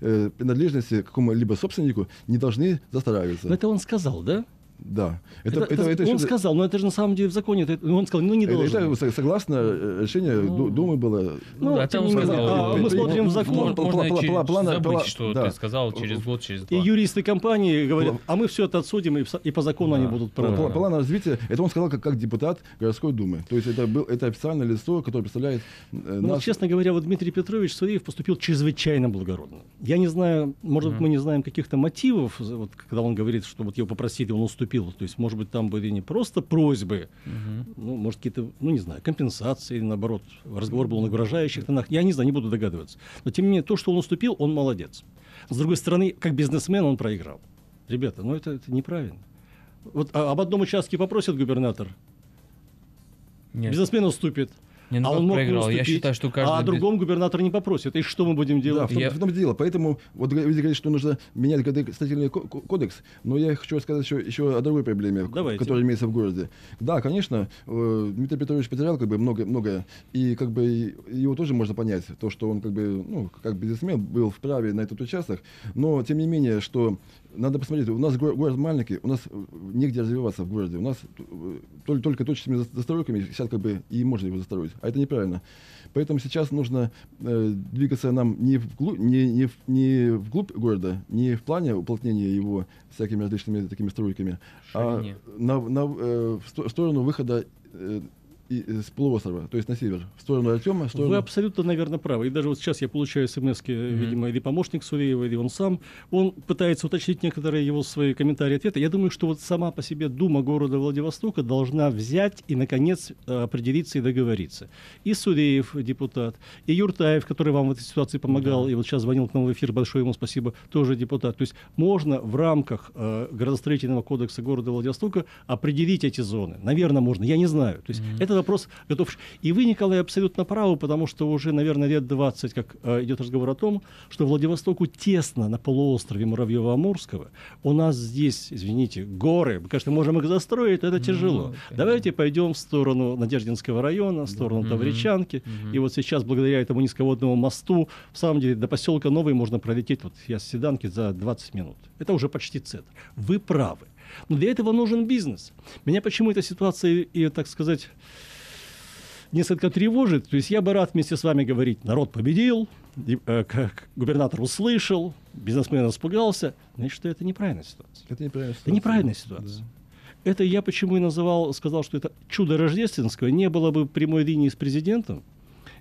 э, принадлежности к какому-либо собственнику, не должны застраиваться. Но это он сказал, да? Да. Это, это он еще- сказал, но это же на самом деле в законе. это- он сказал, ну не это- должен. это со- согласно э, решению Ну, Ду- Думы было. Ну, да, тем там не менее, сказал, а, мы смотрим м- закон. Можно Пла- и пла- плана- забыть, пла- что да. ты сказал через год, через И два. юристы компании говорят, а мы все это отсудим, и, в и по закону они Да. будут Пла- правы. План развития, это он сказал как, как депутат городской думы. То есть это, был, это официальное лицо, которое представляет э, Ну, вот, нас. честно говоря, вот Дмитрий Петрович Суреев поступил чрезвычайно благородно. Я не знаю, может быть, мы не знаем каких-то мотивов, вот, когда он говорит, что вот его попросили, он уступил. То есть, может быть, там были не просто просьбы, Мгм. ну, может, какие-то, ну, не знаю, компенсации или, наоборот, разговор был на угрожающих тонах. Я не знаю, не буду догадываться. Но, тем не менее, то, что он уступил, он молодец. С другой стороны, как бизнесмен он проиграл. Ребята, ну, это, это неправильно. Вот а, об одном участке попросит губернатор, Нет, бизнесмен уступит. Не, ну а он мог проиграл. Я считаю, что каждый... а о другом губернатор не попросит. И что мы будем Да, делать? в том, Я- в том дело. Поэтому вот вы говорите, что нужно менять ко- кодекс, но я хочу рассказать еще, еще о другой проблеме, Давайте. которая имеется в городе. Да, конечно, э, Дмитрий Петрович потерял как бы много, многое, и как бы и- его тоже можно понять, то, что он как бы, ну, как бизнесмен был вправе на этот участок, но тем не менее, что надо посмотреть, у нас го- город маленький, у нас э, негде развиваться в городе, у нас э, только, только точечными зас- застройками сейчас как бы и можно его застроить, а это неправильно. Поэтому сейчас нужно э, двигаться нам не, вглубь, не, не, в- не вглубь города, не в плане уплотнения его всякими различными такими стройками, Ширине. а на, на, э, в сто- сторону выхода э, и- с полуострова, то есть на север, в сторону Артема, в сторону... Вы абсолютно, наверное, правы. И даже вот сейчас я получаю смс видимо, или помощник Суреева, или он сам. Он пытается уточнить некоторые его свои комментарии, ответы. Я думаю, что вот сама по себе Дума города Владивостока должна взять и, наконец, э, определиться и договориться. И Суреев, депутат, и Юртаев, который вам в этой ситуации помогал, и вот сейчас звонил к нам в эфир, большое ему спасибо, тоже депутат. То есть можно в рамках э, градостроительного кодекса города Владивостока определить эти зоны. Наверное, можно, я не знаю. То есть это вопрос готов. И вы, Николай, абсолютно правы, потому что уже, наверное, лет 20, как э, идет разговор о том, что Владивостоку тесно на полуострове Муравьева-Амурского. У нас здесь, извините, горы. Мы, конечно, можем их застроить, это тяжело. конечно. Давайте пойдем в сторону Надеждинского района, в сторону Мгм. Тавричанки. Мгм. И вот сейчас, благодаря этому низководному мосту, в самом деле до поселка Новый можно пролететь, вот я с Седанки, за 20 минут. Это уже почти центр. Вы правы. Но для этого нужен бизнес. Меня почему эта ситуация, и, так сказать, несколько тревожит. То есть я бы рад вместе с вами говорить, народ победил, э, губернатор услышал, бизнесмен испугался. Значит, что это неправильная ситуация. Это неправильная Это неправильная ситуация. Это я почему и называл, сказал, что это чудо рождественское. Не было бы прямой линии с президентом,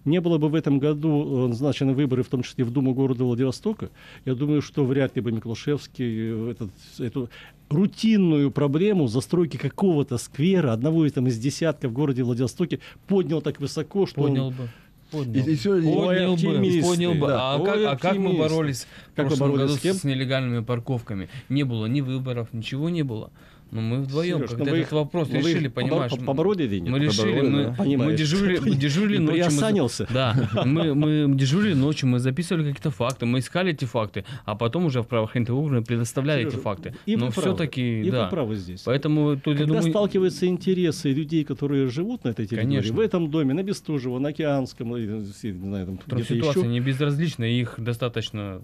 не было бы в этом году э, назначены выборы, в том числе в Думу города Владивостока, я думаю, что вряд ли бы Миклушевский э, этот, эту рутинную проблему застройки какого-то сквера, одного из, там, из десятка в городе Владивостоке, поднял так высоко, что он- Поднял бы. Поднял, И- и поднял Ой, бы, поднял бы. Да. А, Ой, как, а как мы боролись Как в прошлом боролись году с с нелегальными парковками? Не было ни выборов, ничего не было. Но мы вдвоем ну вы этот их- вопрос ну их решили, побор- понимаешь? по- побороли или нет? Мы решили, Побороли, мы, да. мы Понимаешь. дежурили, мы дежурили ночью. мы за- приосанился. Да, мы, мы дежурили ночью, мы записывали какие-то факты, мы искали эти факты, а потом уже в правоохранительные органы предоставляли эти Серёжа, факты. И Но все-таки, И да. вы правы здесь. Поэтому тут, я Когда думаю, сталкиваются интересы людей, которые живут на этой территории, Конечно. в этом доме, на Бестужево, на Океанском, не знаю, там, ситуация еще. не безразлична, их достаточно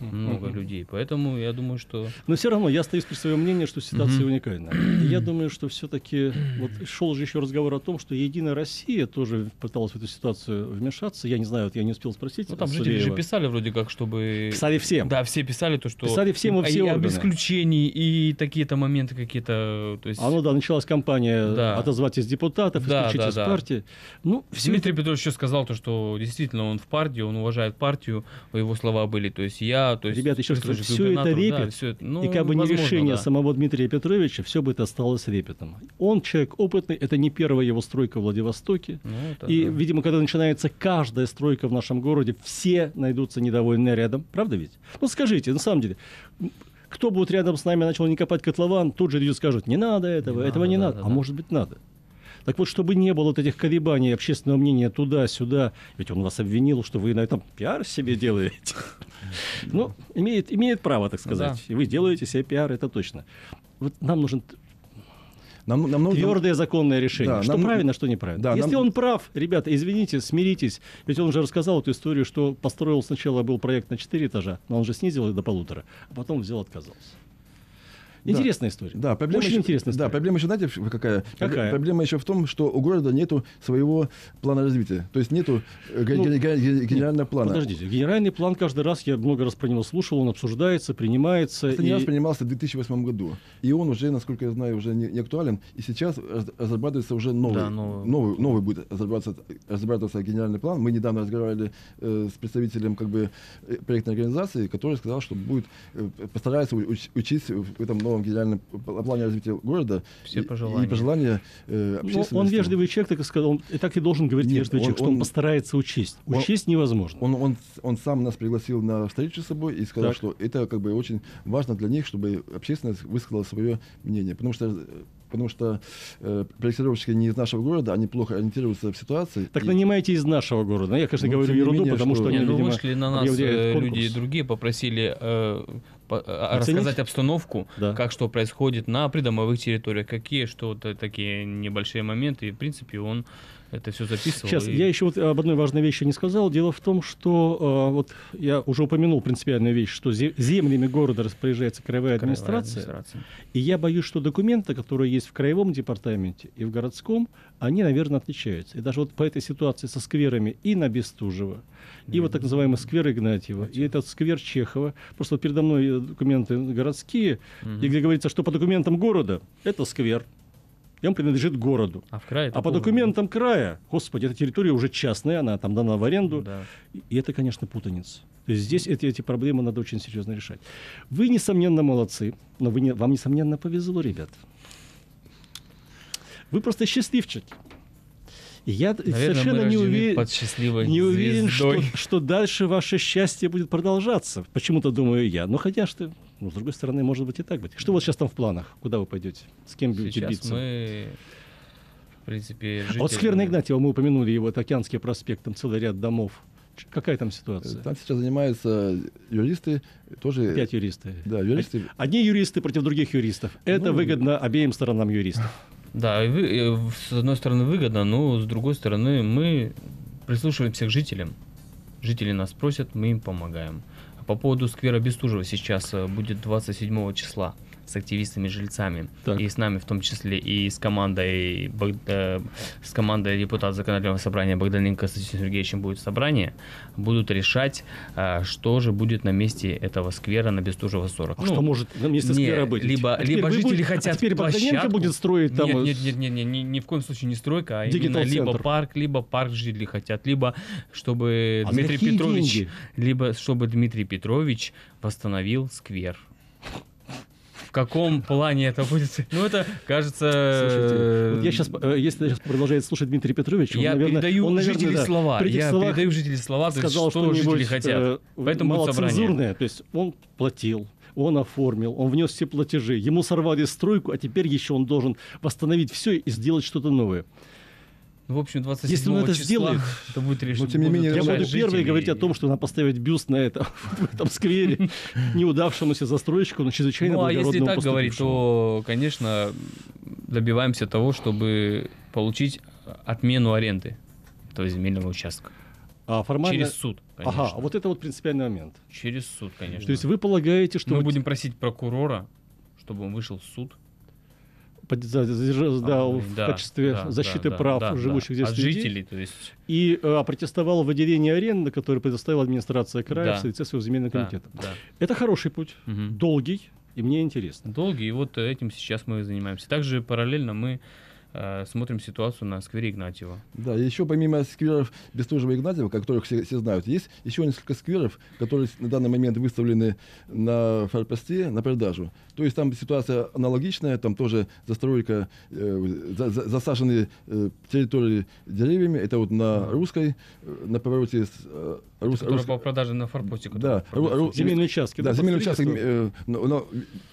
Много людей. Поэтому я думаю, что Но все равно я остаюсь при своем мнении, что ситуация Мгм. уникальна. И я думаю, что все-таки вот шел же еще разговор о том, что Единая Россия тоже пыталась в эту ситуацию вмешаться. Я не знаю, вот я не успел спросить. ну, там Суреева. жители же писали вроде как, чтобы... Писали всем. Да, все писали то, что... Писали всем и все и об исключении, и такие-то моменты какие-то... То есть... А ну да, началась кампания Да. отозвать из депутатов, Да, исключить да, из да. партии. Ну, все Дмитрий Петрович еще сказал то, что действительно он в партии, он уважает партию, его слова были. То есть я, то есть... Ребята, еще раз к все это губернатору, да, репет, всё это- ну, и как бы не возможно, решение да. самого Дмитрия Петровича, все бы это осталось репетом. Он человек опытный, это не первая его стройка в Владивостоке. Ну, это И, да. видимо, когда начинается каждая стройка в нашем городе, все найдутся недовольные рядом. Правда ведь? Ну, скажите, на самом деле, кто будет рядом с нами начал не копать котлован, тут же люди скажут, не надо этого, Не этого надо, не да, надо. да, а да. может быть, надо. Так вот, чтобы не было вот этих колебаний общественного мнения туда-сюда, ведь он вас обвинил, что вы на этом пиар себе делаете. Ну, имеет, имеет право, так сказать. И вы делаете себе пиар, это точно. Вот нам нужен Нам, нам нужно... Твердое законное решение. Да, что нам- правильно, что неправильно. Да, Если нам- он прав, ребята, извините, смиритесь. Ведь он уже рассказал эту историю, что построил сначала был проект на 4 этажа, но он же снизил его до полутора, а потом взял, отказался. Да. Интересная история. Да, проблема Очень еще, интересная Да, история. проблема еще, знаете, какая? Какая? Проблема еще в том, что у города нету своего плана развития. То есть нету э, Ну, ге- ге- генерального плана. Подождите, генеральный план каждый раз, я много раз про него слушал, он обсуждается, принимается. Последний и- раз принимался в 2008 году. И он уже, насколько я знаю, уже не, не актуален. И сейчас раз- разрабатывается уже новый, Да, новый. новый, новый будет разрабатываться, разрабатываться генеральный план. Мы недавно разговаривали э, с представителем как бы, э, проектной организации, который сказал, что будет э, постарается уч- учить в этом новом генеральном п- плане развития города Все и, пожелания. и пожелания э, Ну, он вежливый человек, так и сказал, он и так и должен говорить Нет, вежливый он- человек, что он, он- постарается учесть. он- Учесть невозможно. Он, он, он сам нас пригласил на встречу с собой и сказал, Так. что это как бы очень важно для них, чтобы общественность высказала свое мнение. Потому что, потому что э, проектировщики не из нашего города, они плохо ориентируются в ситуации. Так и- нанимайте из нашего города. Я, конечно, Ну, говорю ерунду, менее, потому что- что, Не, они, ну видимо, вышли на нас э, люди другие, попросили по- э, Оценить? рассказать обстановку, Да. как что происходит на придомовых территориях, какие что-то такие небольшие моменты. И, в принципе, он это все записывал. Сейчас, и- я еще вот об одной важной вещи не сказал. Дело в том, что э, вот я уже упомянул принципиальную вещь, что зе- землями города распоряжается краевая Краевая администрация. администрация. И я боюсь, что документы, которые есть в краевом департаменте и в городском, они, наверное, отличаются. И даже вот по этой ситуации со скверами и на Бестужева, и вот так называемый сквер Игнатьева, и этот сквер Чехова. Просто передо мной э, документы городские, Мгм. и где говорится, что по документам города это сквер, и он принадлежит городу. А в крае А по документам края, господи, эта территория уже частная, она там дана в аренду. Да. И- это, конечно, путаница. То есть здесь эти, эти проблемы надо очень серьезно решать. Вы, несомненно, молодцы, но вы не, вам, несомненно, повезло, ребят. Вы просто счастливчики. И я Наверное, совершенно не, рождены уве- под счастливой не уверен, что, что дальше ваше счастье будет продолжаться. Почему-то думаю я. Но хотя что, ну, с другой стороны, может быть и так быть. Что у вас сейчас там в планах? Куда вы пойдете? С кем будете Сейчас биться? мы, в принципе, А вот жители- сквер на Игнатьева, мы упомянули его, это Океанский проспект, там целый ряд домов. Какая там ситуация? Там сейчас занимаются юристы, тоже... Пять юристов. Да, юристы. Одни юристы против других юристов. Это Ну, выгодно обеим сторонам юристов. Да, и вы- и с одной стороны выгодно, но с другой стороны мы прислушиваемся к жителям. Жители нас просят, мы им помогаем. По поводу сквера Бестужева сейчас э, будет 27 числа с активистами-жильцами. И с нами в том числе, и с командой, э, с командой депутата законодательного собрания Богданенко Константином Сергеевичем будет собрание. Будут решать, э, что же будет на месте этого сквера на Бестужева 40. А Ну, что может на месте не, сквера быть? Либо, А либо жители будете- хотят а теперь Богданенко площадку. будет строить там... Нет, нет, нет, нет, нет, ни, ни в коем случае не стройка, а именно либо парк, либо парк жители хотят, либо чтобы А Дмитрий Петрович, деньги? либо чтобы Дмитрий Петрович восстановил сквер. В каком плане это будет? Ну, это, кажется... Слушайте, вот я сейчас, если сейчас продолжает слушать Дмитрий Петрович, он, я наверное, передаю он, наверное, жители да, слова. Я передаю жители слова, то есть сказал что жители хотят. э, Поэтому будет собрание. То есть он платил, он оформил, он внес все платежи, ему сорвали стройку, а теперь еще он должен восстановить все и сделать что-то новое. Ну, в общем, 27 Если он это числа сделает, это будет решено. но тем не менее, Я буду первый говорить о том, что надо поставить бюст на это, в этом сквере неудавшемуся застройщику, но чрезвычайно Ну, а если так говорить, то, конечно, добиваемся того, чтобы получить отмену аренды этого земельного участка. А формально... Через суд, конечно. Ага, вот это вот принципиальный момент. Через суд, конечно. То есть вы полагаете, что Мы вот будем просить прокурора, чтобы он вышел в суд. Под- за- за- да, А, в да, качестве да, защиты да, прав да, да, живущих здесь От людей жителей, то есть... и э, опротестовал выделение аренды, которое предоставила администрация края Да. в лице своего земельного Да, комитета. да. Это хороший путь, Мгм. долгий, и мне интересно. Долгий, и вот этим сейчас мы занимаемся. Также параллельно мы э, смотрим ситуацию на сквере Игнатьева. Да, еще помимо скверов Бестужева и Игнатьева, которых все, все знают, есть еще несколько скверов, которые на данный момент выставлены на форпосте на продажу. То есть там ситуация аналогичная, там тоже застройка, э, за, за- засажены э, территории деревьями. Это вот на русской, э, на повороте с э, рус- Который рус- по продаже на форпосте. Да, ру- Земельные участки. Да, земельный участок э, на, на-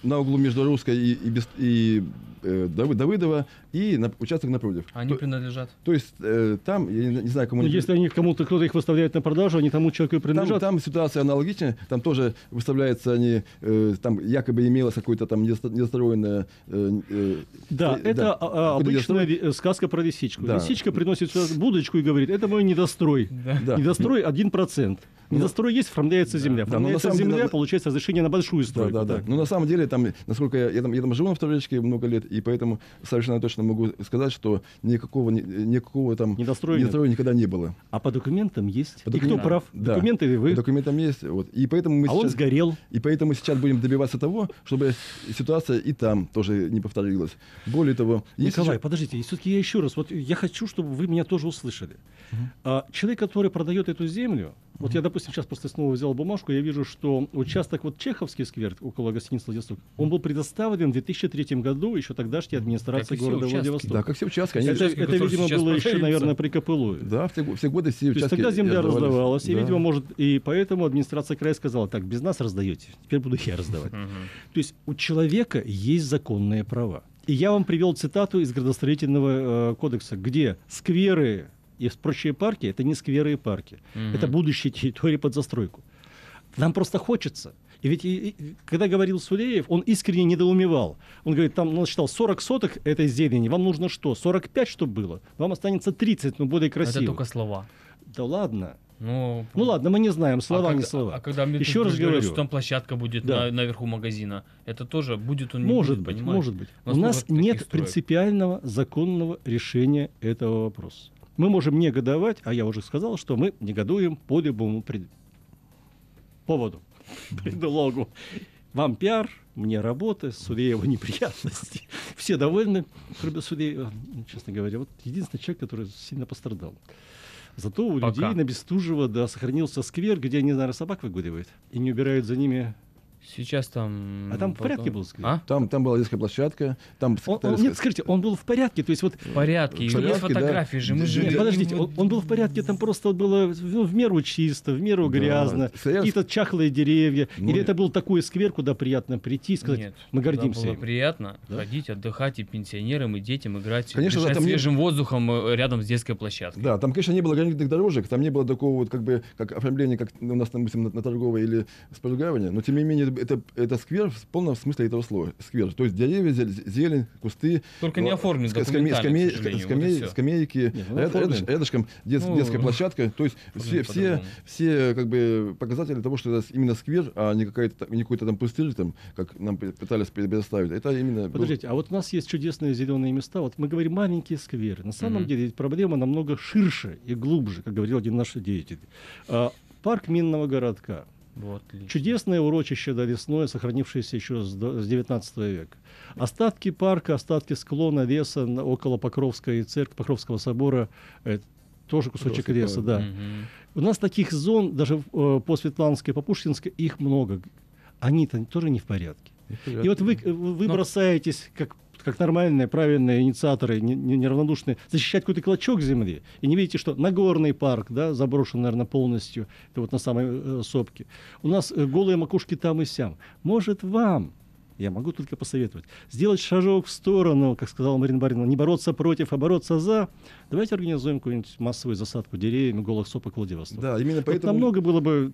на углу между Русской и, и, и, э, Давы- Давыдова и на, участок напротив. Они то, принадлежат. то есть э, там, я не, не знаю, кому Ну, они- если они кому-то кто-то их выставляет на продажу, они тому человеку и там, принадлежат. там ситуация аналогичная, там тоже выставляются они, э, там якобы имелось какое-то там недостроенное... э, э, Да, э, это а, а, какое-то обычная сказка про лисичку. Да. Лисичка приносит сюда будочку и говорит, это мой недострой. Да. Недострой 1%. Недострой есть, оформляется земля. Да, но на Оформляется деле земля, надо- получается разрешение на большую Да, стройку. да, да. Так. Но на самом деле, там, насколько я, я, там, я там живу на вторичке много лет, и поэтому совершенно точно могу сказать, что никакого, ни- никакого там Недостроя недостроя никогда не было. А по документам есть. По И кто документам- прав? Да. Документы или вы? По документам есть. Вот. И поэтому мы а он сейчас... сгорел. И поэтому сейчас будем добиваться того, чтобы ситуация и там тоже не повторилась. Более того, Николай, еще- подождите, все-таки я еще раз, вот я хочу, чтобы вы меня тоже услышали. А, человек, который продает эту землю, вот я, допустим, сейчас просто снова взял бумажку, я вижу, что участок вот Чеховский сквер около гостиницы Владивосток, он был предоставлен в 2003 году еще тогдашней администрации и города участки. Владивосток. Да, как все участки. они- это, участки, это, видимо, было еще, продаются. наверное, при КПЛУ. Да, все, все годы все То есть тогда земля раздавались. раздавалась, и, Да. видимо, может, и поэтому администрация края сказала, так, без нас раздаете, теперь буду я раздавать. То есть у человека есть законные права. И я вам привел цитату из градостроительного э, кодекса, где скверы и прочие парки это не скверы и парки, Мгм. это будущие территории под застройку. Нам просто хочется. И ведь и- и, когда говорил Сулеев, он искренне недоумевал. Он говорит, там, ну, считал, 40 соток этой зелени, вам нужно что, 45, чтобы было? Вам останется 30, но более красиво. Это только слова. Да ладно. Ну, Ну ладно, мы не знаем, слова а не когда- слова. А когда мне Еще раз говорю. что там площадка будет Да. на- наверху магазина, это тоже будет он не Может будет, быть, понимаете? может быть. У У нас нас много нет строек. принципиального законного решения этого вопроса. Мы можем негодовать, а я уже сказал, что мы негодуем по любому пред- поводу, предлогу. Вам пиар, мне работа, Судеева неприятности. Все довольны, кроме Судеева, честно говоря. Вот единственный человек, который сильно пострадал. Зато у Пока. людей на Бестужево, да, сохранился сквер, где они, наверное, собак выгуливают. И не убирают за ними. Сейчас там... А там в порядке был сквер? А? Там, там была детская площадка, там... Он- он- нет, скажите, он был в порядке, то есть вот В порядке. В порядке, есть фотографии да. же. Мы же... Нет, Нет, подождите, он, он был в порядке, там просто было ну, в меру чисто, в меру Да. грязно, Стоял- какие-то чахлые деревья. Ну, Или это был такой сквер, куда приятно прийти и сказать, Нет, мы туда гордимся было им. приятно Да? ходить, отдыхать и пенсионерам, и детям играть, Конечно, да, там не- свежим воздухом э, рядом с детской площадкой. Да, там, конечно, не было гранитных дорожек, там не было такого вот как бы как оформления, как у нас, допустим, на, на торговой или споргаване, но тем не менее это, это сквер в полном смысле этого слова. Сквер. То есть деревья, зелень, кусты. Только не ну, оформлен скамей- вот скамей- и всё. скамейки, Не, ну, ряд- рядышком дет- Ну, детская площадка. То есть все, оформлен все, все как бы показатели того, что это именно сквер, а не, какая-то, не какой-то там пустырь, там, как нам пы- пытались предоставить. Это именно... был- Подождите, а вот у нас есть чудесные зеленые места. Вот мы говорим маленькие скверы. На самом Мгм. деле проблема намного ширше и глубже, как говорил один наш деятель. А, парк Минного городка. Вот, отлично. Чудесное урочище лесное, сохранившееся еще с до- с 19 века. Остатки парка, остатки склона леса около Покровской церкви, Покровского собора, э, тоже кусочек Покровский леса, да. Мгм. У нас таких зон, даже э, по Светланской, по Пушкинской, их много. Они-то тоже не в порядке. И вот вы, вы Но- бросаетесь, как, как нормальные, правильные инициаторы, не- не- неравнодушные, защищать какой-то клочок земли, и не видите, что Нагорный парк, да, заброшен, наверное, полностью, это вот на самой э, сопке. У нас э, голые макушки там и сям. Может, вам, я могу только посоветовать, сделать шажок в сторону, как сказала Марина Барина, не бороться против, а бороться за. Давайте организуем какую-нибудь массовую засадку деревьями голых сопок Владивостока. Да, именно Вот поэтому... намного было бы,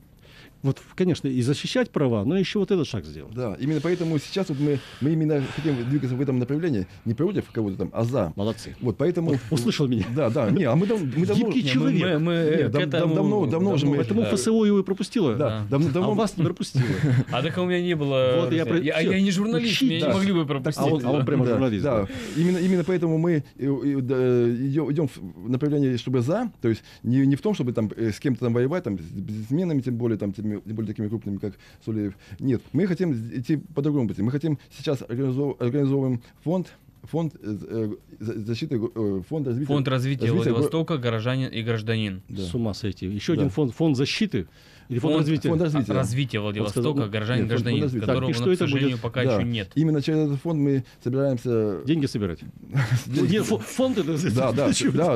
вот, конечно, и защищать права, но еще вот этот шаг сделать. Да, именно поэтому сейчас вот мы, мы именно хотим двигаться в этом направлении, не против кого-то там, а за. Молодцы. Вот поэтому... Услышал меня. Да, да, не, а мы, дав- мы давно... Гибкий человек. Мы, мы, э, Нет, дав- этому давно- давно уже мы- Поэтому да. ФСО его и пропустило. Да, Да. дав- давно... А вас не пропустило. А так у меня не было... Вот я я, я не журналист, меня не могли бы пропустить. А он- а он прямо Да, журналист, Да, да. именно, именно поэтому мы э, идем, идем в направлении, чтобы за, то есть не, не в том, чтобы там э, с кем-то там воевать, там, с бизнесменами, тем более, там, теми- тем более такими крупными, как Сулеев. Нет, мы хотим идти по другому пути. Мы хотим сейчас организов- организовываем фонд фонд э, э, защиты, э, фонд развития. Фонд развития, развития Владивостока, горожанин и гражданин. Да. С ума сойти. Еще Да. один фонд, фонд защиты или фонд, развития. фонд развития. А, развития Владивостока, сказал, горожанин, нет, фонд- гражданин, фонд развития. которого, Так, и что ну, к это сожалению, будет? пока Да. еще нет. Именно через этот фонд мы собираемся... Деньги собирать. Ну, нет, фонд это... Да, да,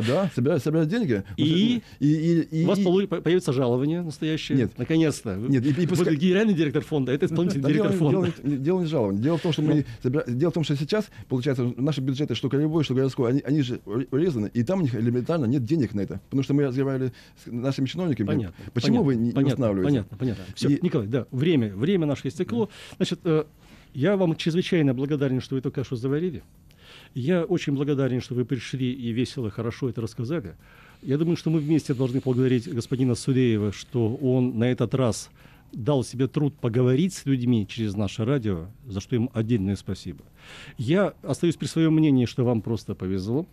да, да, собирать, деньги. И? и, и, и- У вас появится жалование настоящее? Нет. Наконец-то. Нет, и- пускай- генеральный директор фонда, это исполнительный директор фонда. дело не- жаловании. Дело в том, что мы собира- дело в том, что сейчас получается наши бюджеты, что краевой, что городской, они, они же ур- урезаны, и там у них элементарно нет денег на это, потому что мы разговаривали с нашими чиновниками. Понятно. Почему понятно, вы не, не понятно, устанавливаете? Понятно, понятно. Все, И- Николай, да, время, время наше истекло. Значит, э, я вам чрезвычайно благодарен, что вы только что заварили. Я очень благодарен, что вы пришли и весело, хорошо это рассказали. Я думаю, что мы вместе должны поблагодарить господина Сулеева, что он на этот раз дал себе труд поговорить с людьми через наше радио, за что ему отдельное спасибо. Я остаюсь при своем мнении, что вам просто повезло.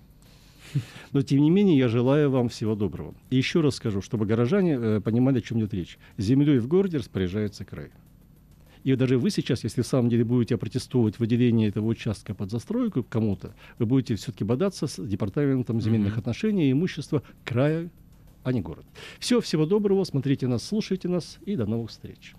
Но, тем не менее, я желаю вам всего доброго. И еще раз скажу, чтобы горожане э, понимали, о чем идет речь. Землей в городе распоряжается край. И даже вы сейчас, если в самом деле будете протестовать выделение этого участка под застройку кому-то, вы будете все-таки бодаться с департаментом земельных Мгм. отношений и имущества края, а не город. Все, всего доброго, смотрите нас, слушайте нас и до новых встреч.